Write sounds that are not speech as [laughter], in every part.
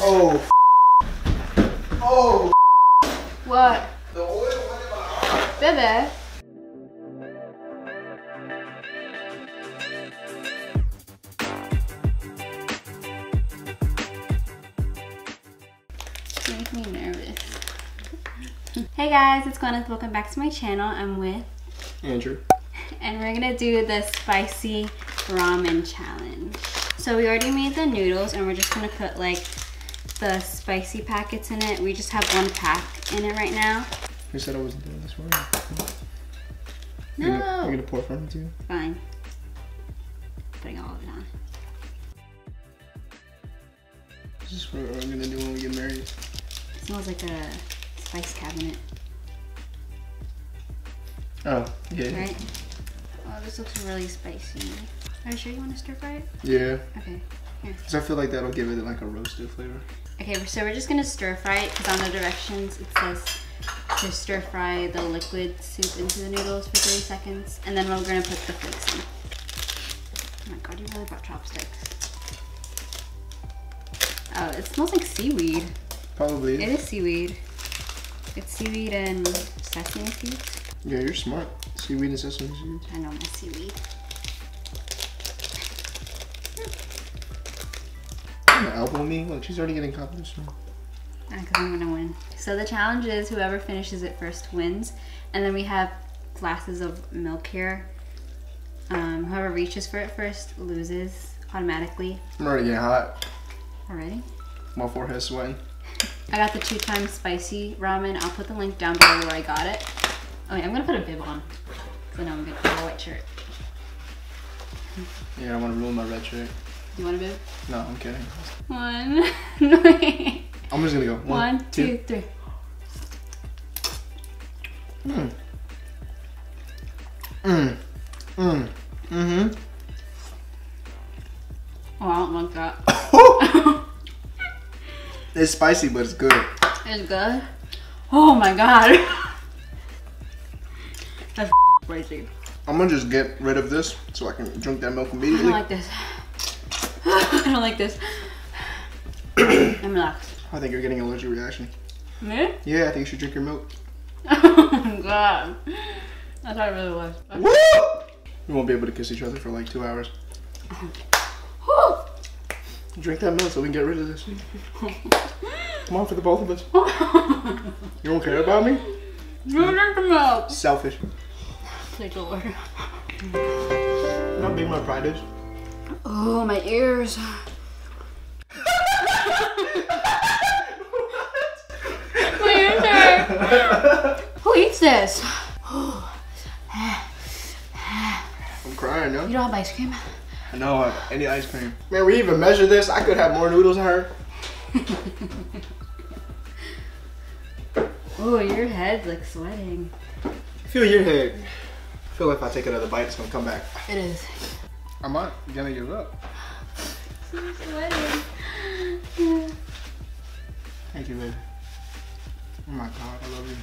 Oh. Oh. What? The oil went in my eye. Bebe. Make me nervous. [laughs] hey guys, it's Gwyneth. Welcome back to my channel. I'm with, Andrew. and we're gonna do the spicy ramen challenge. So we already made the noodles, and we're just gonna put like the spicy packets in it. We just have one pack in it right now. Who said I wasn't doing this for you? No. You're gonna, you're gonna pour from it too? Fine. Putting all of it on. This is what I'm gonna do when we get married. It smells like a spice cabinet, Oh, yeah. right? Oh, this looks really spicy. Are you sure you want to stir fry it? Yeah. Okay. Because I feel like that'll give it like a roasted flavor. Okay, so we're just gonna stir fry it because on the directions it says to stir fry the liquid soup into the noodles for 30 seconds, and then we're gonna put the flakes in. Oh my god, you really brought chopsticks. Oh, it smells like seaweed. Probably. It is seaweed. It's seaweed and sesame seeds. Yeah, you're smart. Seaweed and sesame seeds. I know my seaweed. Gonna elbow me? Look, she's already getting competition. Because I'm gonna win. So the challenge is whoever finishes it first wins, and then we have glasses of milk here. Um, whoever reaches for it first loses automatically. I'm already getting hot. Already. My forehead's sweating. I got the two times spicy ramen. I'll put the link down below where I got it. Oh yeah, I'm gonna put a bib on. So now I'm gonna put a white shirt. Yeah, I want to ruin my red shirt. You want a bib? No, I'm kidding. One. [laughs] I'm just gonna go. One, two, three. Mm. Mm. Mm. Mm-hmm. Oh, I don't like that. [coughs] It's spicy, but it's good. It's good. Oh my god. [laughs] That's [laughs] crazy. I'm gonna just get rid of this so I can drink that milk immediately. I don't like this. [laughs] I don't like this. I'm relaxed. I think you're getting an allergic reaction. Me? Yeah, I think you should drink your milk. [laughs] Oh god. I thought it really was. Woo! We won't be able to kiss each other for like two hours. Whew. [laughs] Drink that milk so we can get rid of this. Come on for the both of us. You don't care about me? You drink the milk. Selfish. Take a word. You know how big my pride is? Oh, my ears. my ears hurt. Who eats this? I'm crying, yo. You don't have ice cream? I know, uh, any ice cream. Man, we even measure this. I could have more noodles than her. [laughs] Oh, your head's like sweating. Feel your head. I feel like if I take another bite, it's gonna come back. It is. I'm not gonna give up. Sweating. Thank you, baby. Oh my god, I love you.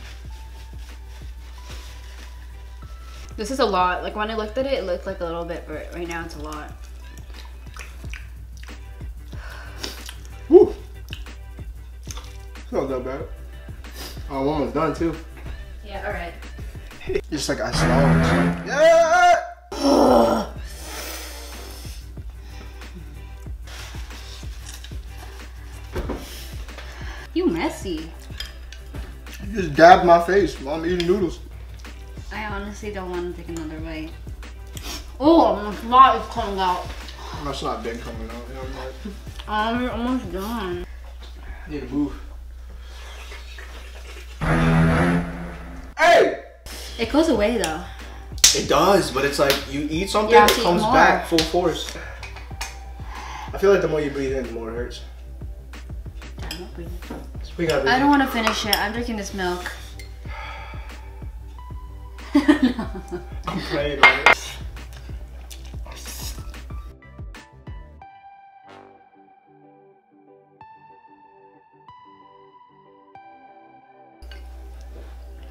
This is a lot. Like when I looked at it, it looked like a little bit, but right now it's a lot. Woo! It's not that bad. Oh, one was done too. Yeah, all right. Just like I swallowed. Yeah! Just dabbed my face while I'm eating noodles. I honestly don't want to take another bite. Oh, my snot is coming out. That's not big coming out. You know, I'm like, I'm almost done. I need to move. Hey! It goes away though. It does, but it's like you eat something, You it have to eat comes back full force. I feel like the more you breathe in, the more it hurts. Damn, not breathing. So we gotta I don't want to finish it. I'm drinking this milk. [laughs] I'm praying on it.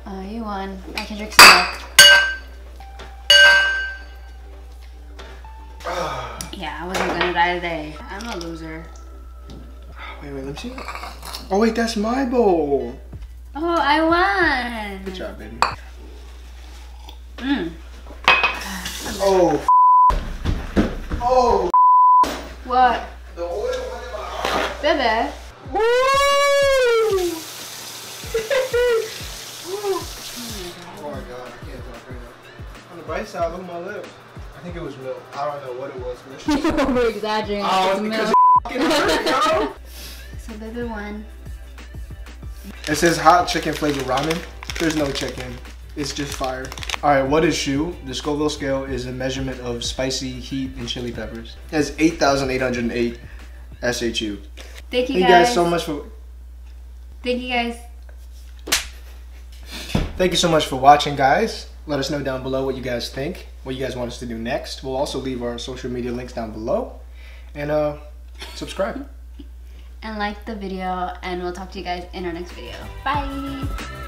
Oh, you won. I can drink some milk. [sighs] Yeah, I wasn't gonna die today. I'm a loser. Wait, wait, let me see. Oh wait, that's my bowl. Oh, I won. Good job, baby. Mm. Oh. Oh. What? The oil went in my Bebe. Woo! oh my god, I can't talk right now. On the bright side, look at my lips. I think it was milk. I don't know what it was. Over [laughs] exaggerating. oh, because it hurt, [laughs] Bebe won. It says hot chicken flavored ramen. There's no chicken. It's just fire. All right, what is shu? The Scoville scale is a measurement of spicy heat and chili peppers. It has 8,808 SHU. Thank you Thank you guys. guys so much for Thank you guys. Thank you so much for watching, guys. Let us know down below what you guys think, what you guys want us to do next. We'll also leave our social media links down below. And uh, subscribe. And like the video, and we'll talk to you guys in our next video. Bye.